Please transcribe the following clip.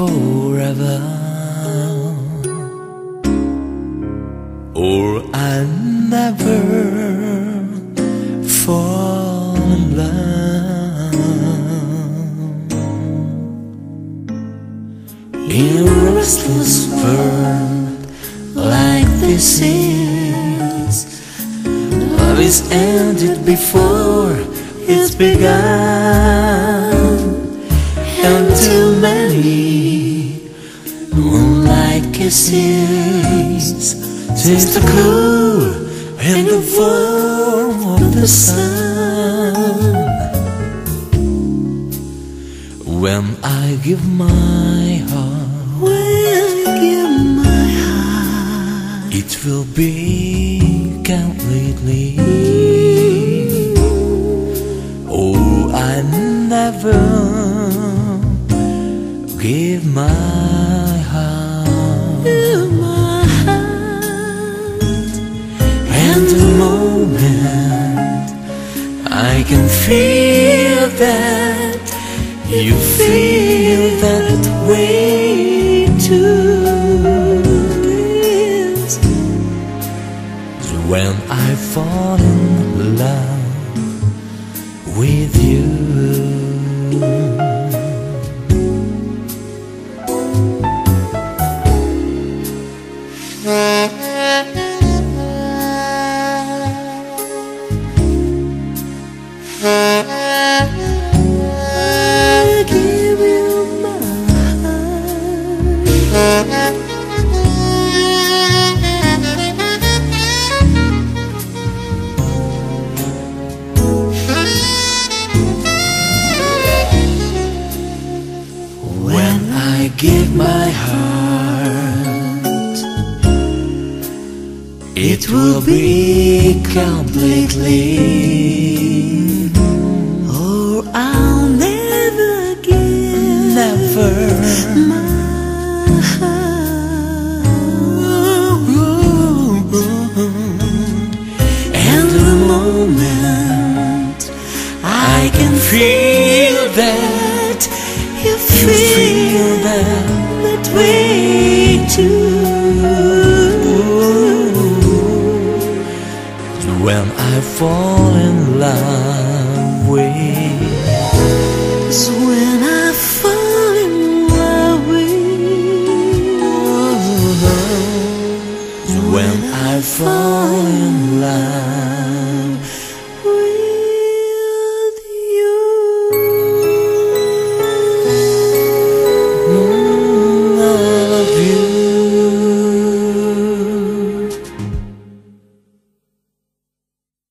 forever. Or I never In a restless world like this is. Love is ended before it's begun. And too many moonlight kisses. Seems the cool in the warmth of the sun When I give my heart When I give my heart, It will be completely. Oh, I never give my heart. give my heart, And the moment I can feel that you feel that way too. when I fall in love with you. My heart, it will be completely. Or I'll never give Never. my heart. And the moment I can feel that fall in love with is when I fall in love with. Is When I fall in love.